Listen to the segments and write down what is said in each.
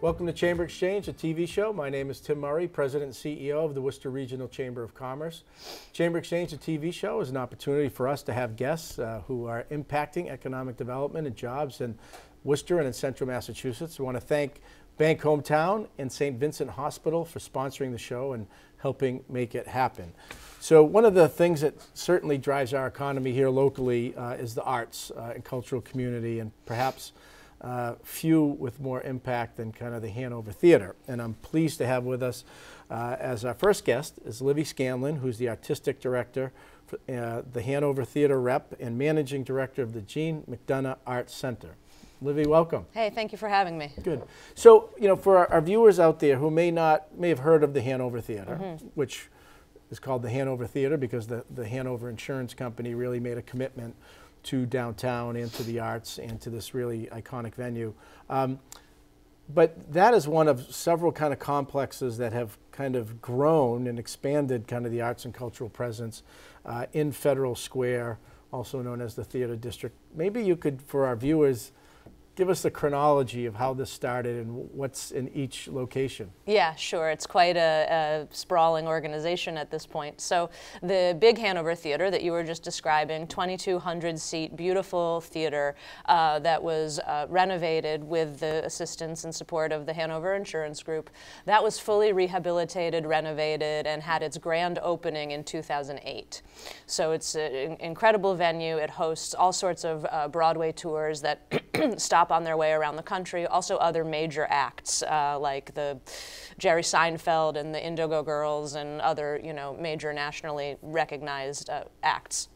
Welcome to Chamber Exchange, a TV show. My name is Tim Murray, President and CEO of the Worcester Regional Chamber of Commerce. Chamber Exchange, a TV show, is an opportunity for us to have guests uh, who are impacting economic development and jobs in Worcester and in central Massachusetts. We want to thank Bank Hometown and St. Vincent Hospital for sponsoring the show and helping make it happen. So one of the things that certainly drives our economy here locally uh, is the arts uh, and cultural community and perhaps uh, few with more impact than kind of the Hanover Theater. And I'm pleased to have with us uh, as our first guest is Livy Scanlon, who's the artistic director for uh, the Hanover Theater Rep and managing director of the Jean McDonough Arts Center. Livy, welcome. Hey, thank you for having me. Good. So, you know, for our, our viewers out there who may not, may have heard of the Hanover Theater, mm -hmm. which is called the Hanover Theater because the, the Hanover Insurance Company really made a commitment to downtown and to the arts and to this really iconic venue. Um, but that is one of several kind of complexes that have kind of grown and expanded kind of the arts and cultural presence uh, in Federal Square, also known as the Theater District. Maybe you could, for our viewers, give us the chronology of how this started and what's in each location. Yeah, sure. It's quite a, a, sprawling organization at this point. So the big Hanover Theater that you were just describing, 2,200 seat, beautiful theater uh, that was uh, renovated with the assistance and support of the Hanover Insurance Group. That was fully rehabilitated, renovated, and had its grand opening in 2008. So it's an incredible venue. It hosts all sorts of uh, Broadway tours that stop on their way around the country. Also other major acts uh, like the Jerry Seinfeld and the Indigo Girls and other you know major nationally recognized uh, acts.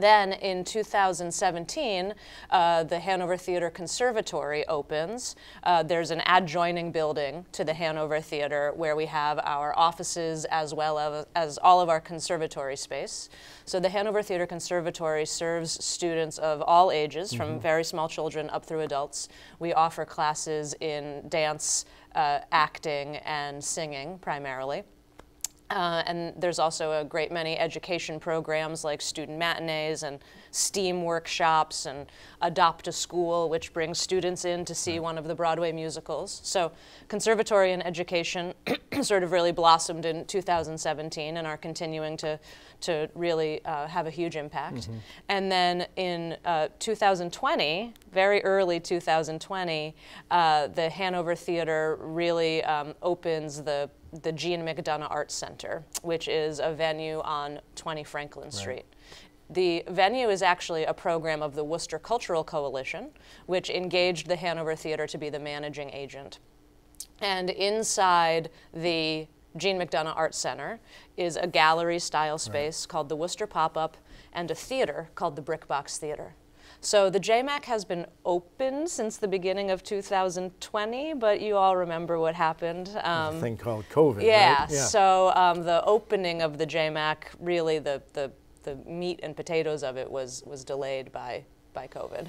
Then in 2017, uh, the Hanover Theater Conservatory opens. Uh, there's an adjoining building to the Hanover Theater where we have our offices as well as, as all of our conservatory space. So the Hanover Theater Conservatory serves students of all ages, mm -hmm. from mm-hmm. very small children up through adults. We offer classes in dance, uh, acting, and singing primarily. Uh, and there's also a great many education programs like student matinees and STEAM workshops and Adopt a School, which brings students in to see one of the Broadway musicals. So conservatory and education sort of really blossomed in 2017 and are continuing to, to really uh, have a huge impact. Mm -hmm. And then in uh, 2020, very early 2020, uh, the Hanover Theater really um, opens the the Jean McDonough Arts Center, which is a venue on 20 Franklin right. Street. The venue is actually a program of the Worcester Cultural Coalition, which engaged the Hanover Theater to be the managing agent. And inside the Jean McDonough Arts Center is a gallery style space right. called the Worcester Pop-Up and a theater called the Brickbox Theater. So the JMAC has been open since the beginning of 2020, but you all remember what happened. Um, thing called COVID, yeah, right? yeah. so um, the opening of the JMAC, really the, the, the meat and potatoes of it was, was delayed by, by COVID.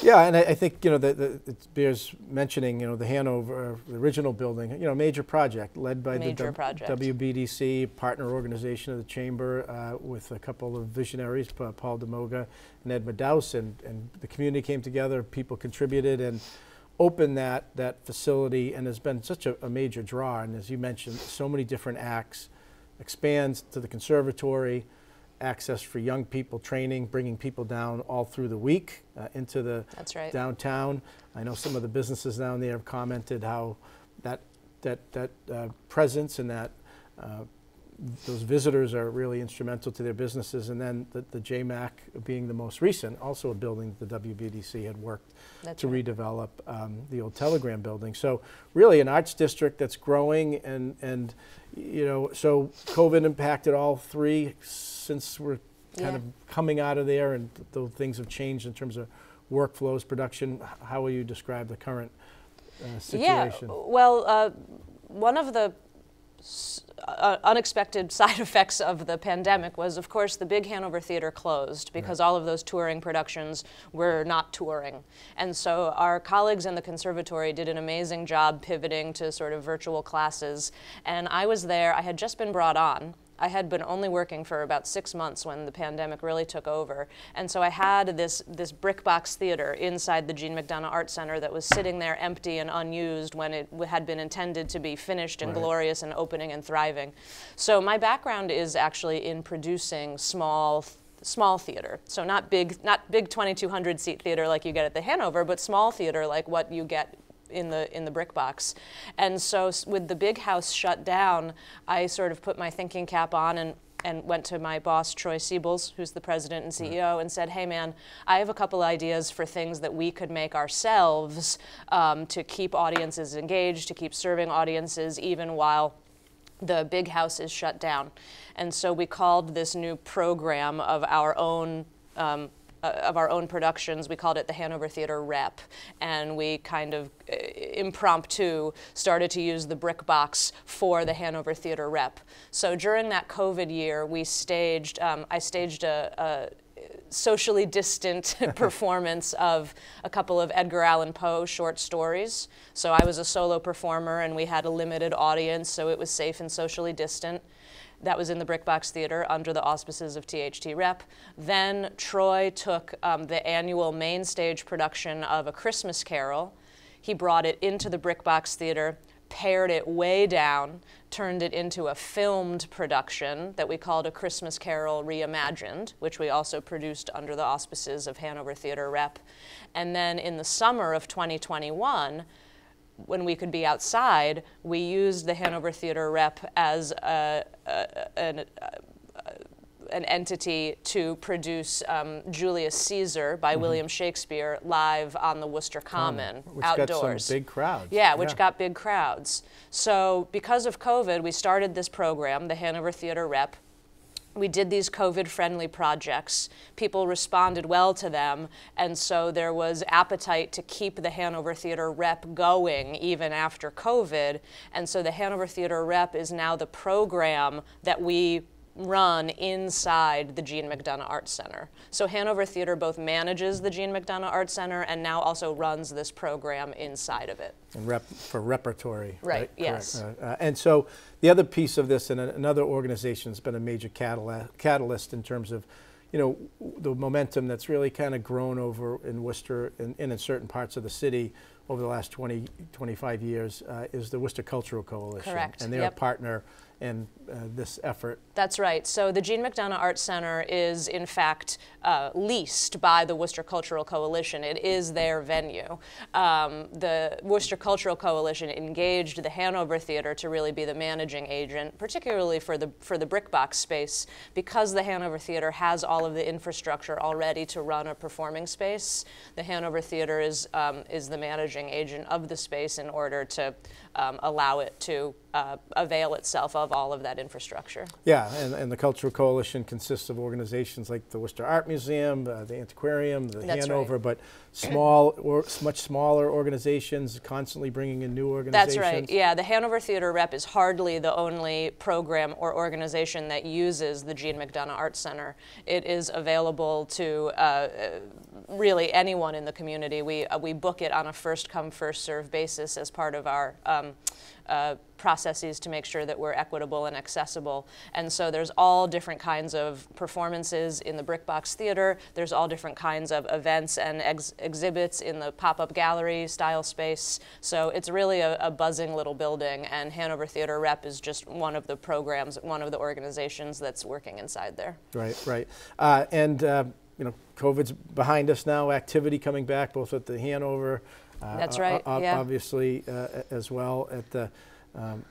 Yeah, and I, I, think you know the, the, it bears mentioning you know the Hanover the original building you know major project led by major the project. WBDC partner organization of the chamber uh, with a couple of visionaries Paul DeMoga and Ed Madaus and, and the community came together people contributed and opened that that facility and has been such a, a major draw and as you mentioned so many different acts expands to the conservatory access for young people, training, bringing people down all through the week uh, into the right. downtown. I know some of the businesses down there have commented how that that that uh, presence and that uh, those visitors are really instrumental to their businesses. And then the, the JMAC being the most recent, also a building that the WBDC had worked that's to right. redevelop um, the old Telegram building. So really an arts district that's growing and, and you know, so COVID impacted all three since we're kind yeah. of coming out of there and the things have changed in terms of workflows, production. How will you describe the current uh, situation? Yeah, well, uh, one of the uh, unexpected side effects of the pandemic was, of course, the big Hanover Theater closed because right. all of those touring productions were not touring. And so our colleagues in the conservatory did an amazing job pivoting to sort of virtual classes. And I was there, I had just been brought on I had been only working for about six months when the pandemic really took over. And so I had this, this brick box theater inside the Jean McDonough Art Center that was sitting there empty and unused when it had been intended to be finished and right. glorious and opening and thriving. So my background is actually in producing small small theater. So not big, not big 2,200 seat theater like you get at the Hanover, but small theater like what you get in the in the brick box. And so with the big house shut down, I sort of put my thinking cap on and and went to my boss, Troy Siebels, who's the president and CEO, and said, Hey, man, I have a couple ideas for things that we could make ourselves um, to keep audiences engaged, to keep serving audiences, even while the big house is shut down. And so we called this new program of our own. Um, uh, of our own productions. We called it the Hanover Theater Rep, and we kind of uh, impromptu started to use the brick box for the Hanover Theater Rep. So during that COVID year, we staged. Um, I staged a, a socially distant performance of a couple of Edgar Allan Poe short stories. So I was a solo performer and we had a limited audience, so it was safe and socially distant. That was in the Brickbox Theater under the auspices of THT Rep. Then Troy took um, the annual main stage production of A Christmas Carol. He brought it into the Brickbox Theater, pared it way down, turned it into a filmed production that we called A Christmas Carol Reimagined, which we also produced under the auspices of Hanover Theater Rep. And then in the summer of 2021, when we could be outside, we used the Hanover Theater Rep as a, a, an, a, an entity to produce um, Julius Caesar by mm-hmm. William Shakespeare live on the Worcester Common which outdoors. Got some big crowds. Yeah, which yeah. got big crowds. So because of COVID, we started this program, the Hanover Theater Rep, we did these COVID friendly projects. People responded well to them, and so there was appetite to keep the Hanover Theater Rep going even after COVID. And so the Hanover Theater Rep is now the program that we run inside the Jean McDonough Art Center. So Hanover Theater both manages the Jean McDonough Art Center and now also runs this program inside of it. And rep for repertory. Right, right? yes. Uh, uh, and so the other piece of this, and another organization has been a major catalyst in terms of you know, the momentum that's really kind of grown over in Worcester and, and in certain parts of the city over the last 20, 25 years uh, is the Worcester Cultural Coalition. Correct. And they're yep. a partner in uh, this effort. That's right. So the Jean McDonough Art Center is, in fact, uh, leased by the Worcester Cultural Coalition. It is their venue. Um, the Worcester Cultural Coalition engaged the Hanover Theater to really be the managing agent, particularly for the for the brick box space, because the Hanover Theater has all of the infrastructure already to run a performing space. The Hanover Theater is um, is the managing agent of the space in order to um, allow it to uh, avail itself of all of that infrastructure. Yeah, and, and the Cultural Coalition consists of organizations like the Worcester Art Museum, uh, the Antiquarian, the That's Hanover, right. but small or much smaller organizations constantly bringing in new organizations. That's right. Yeah, the Hanover Theater Rep is hardly the only program or organization that uses the Jean McDonough Art Center. It is available to uh, really anyone in the community. We uh, we book it on a first come first serve basis as part of our um, uh, processes to make sure that we're equitable and accessible. And so there's all different kinds of performances in the Brickbox Theater. There's all different kinds of events and ex exhibits in the pop-up gallery style space. So it's really a, a, buzzing little building. And Hanover Theater Rep is just one of the programs, one of the organizations that's working inside there. Right, right. Uh, and uh, you know, COVID's behind us now. Activity coming back, both at the Hanover uh, That's right. yeah. Obviously, uh, as well at the um,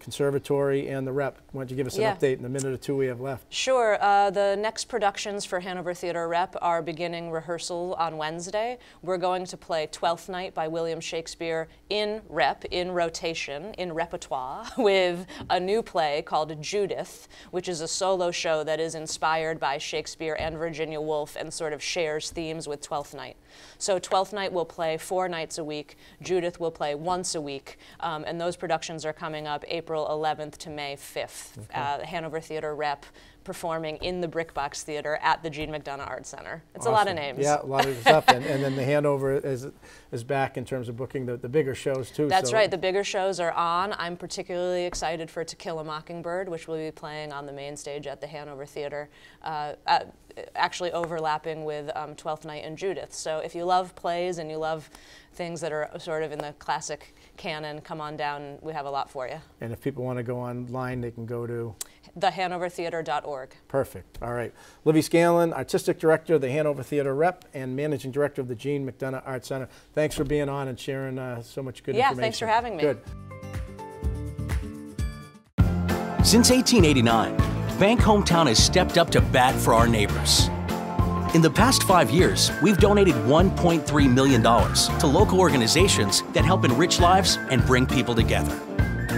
conservatory and the rep. Why don't you give us an yeah. update in the minute or two we have left? Sure. Uh, the next productions for Hanover Theater Rep are beginning rehearsal on Wednesday. We're going to play Twelfth Night by William Shakespeare in rep, in rotation, in repertoire, with a new play called Judith, which is a solo show that is inspired by Shakespeare and Virginia Woolf and sort of shares themes with Twelfth Night. So Twelfth Night will play four nights a week. Judith will play once a week, um, and those productions are coming up April 11th to May 5th. Okay. Uh, Hanover Theater Rep performing in the Brickbox Theater at the Jean McDonough Art Center. It's a lot of names. Yeah, a lot of stuff. and, and then the Hanover is, is back in terms of booking the, the bigger shows too. That's so- right. The bigger shows are on. I'm particularly excited for To Kill a Mockingbird, which will be playing on the main stage at the Hanover Theater, uh, actually overlapping with um, Twelfth Night and Judith. So if you love plays and you love things that are sort of in the classic canon, come on down. We have a lot for you. And if people want to go online, they can go to TheHanoverTheater.org. Perfect. All right. Livy Scanlon, Artistic Director of the Hanover Theater Rep and Managing Director of the Jean McDonough Art Center. Thanks for being on and sharing uh, so much good Yeah, information. thanks for having me. Good. Since 1889, Bank Hometown has stepped up to bat for our neighbors. In the past five years, we've donated $1.3 million to local organizations that help enrich lives and bring people together.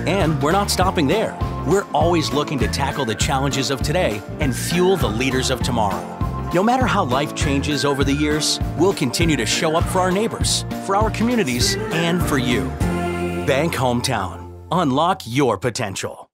And we're not stopping there. We're always looking to tackle the challenges of today and fuel the leaders of tomorrow. No matter how life changes over the years, we'll continue to show up for our neighbors, for our communities, and for you. Bank Hometown. Unlock your potential.